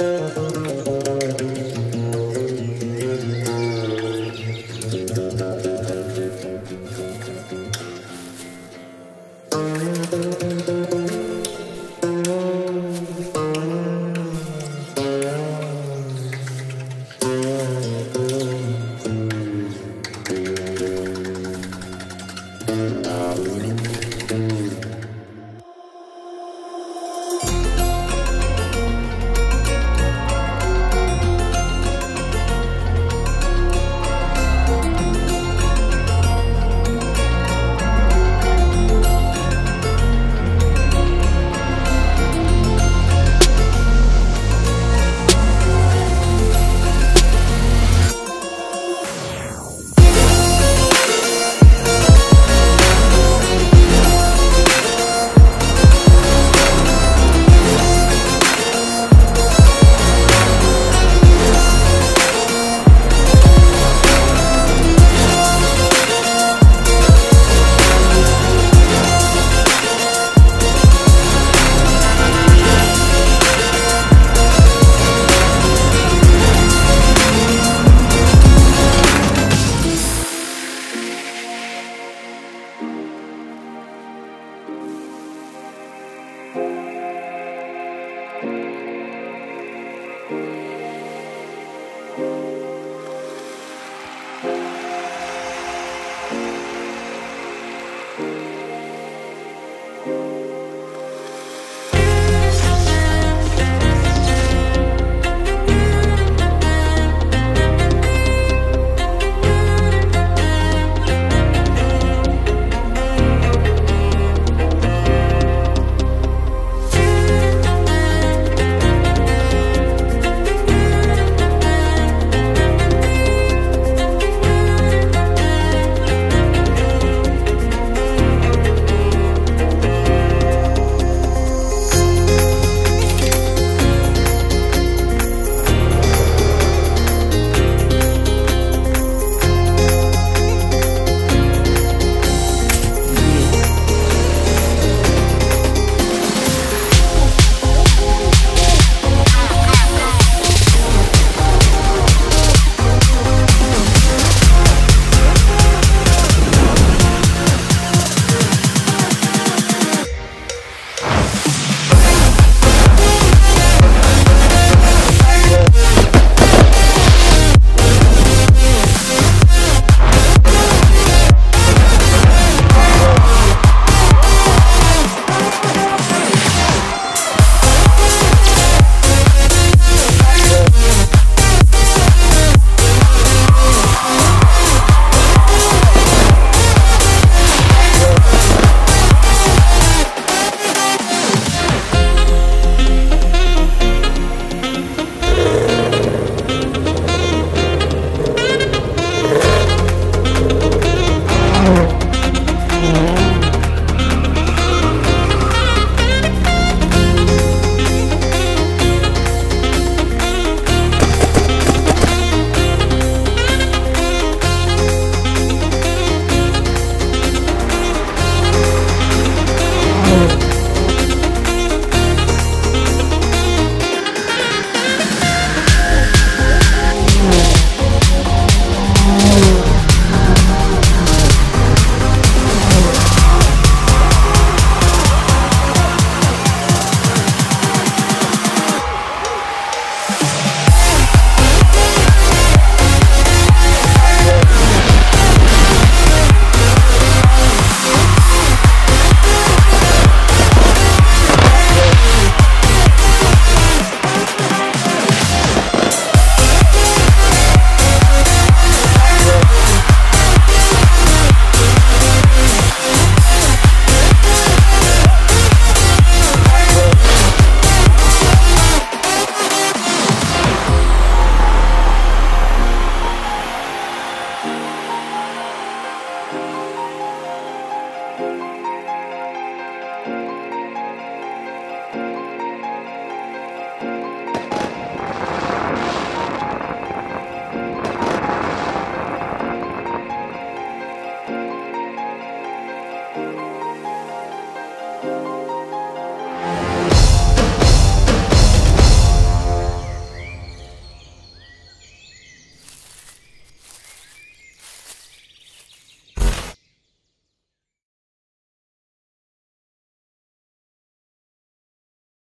Música